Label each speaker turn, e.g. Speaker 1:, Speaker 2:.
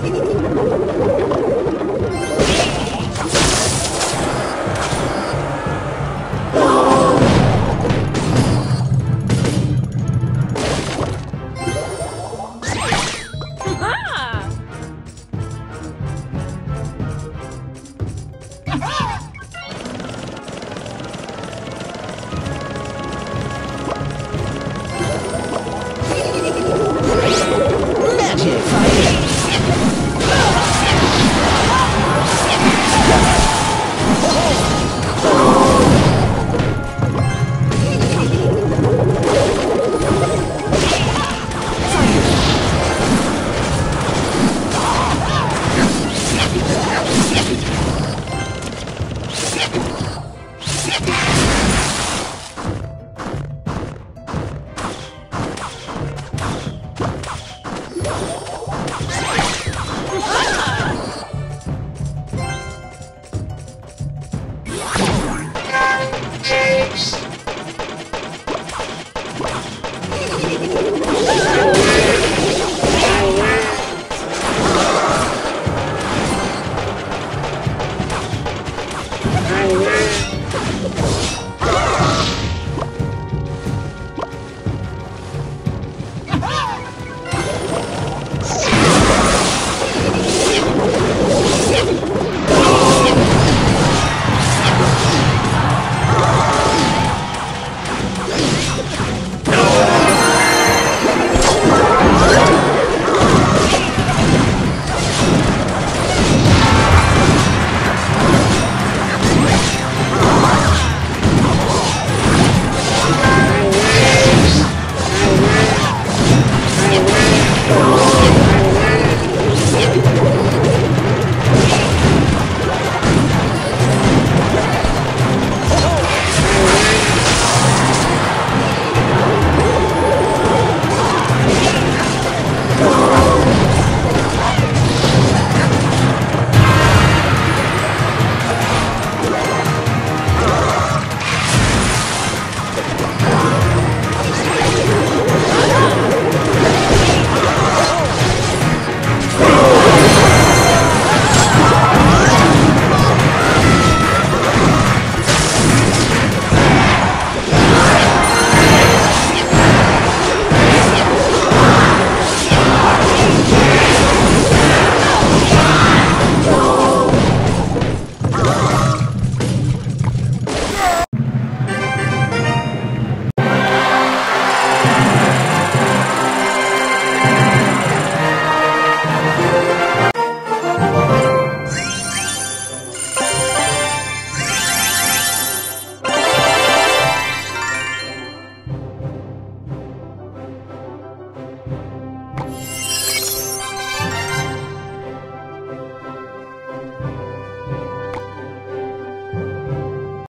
Speaker 1: ハハハハ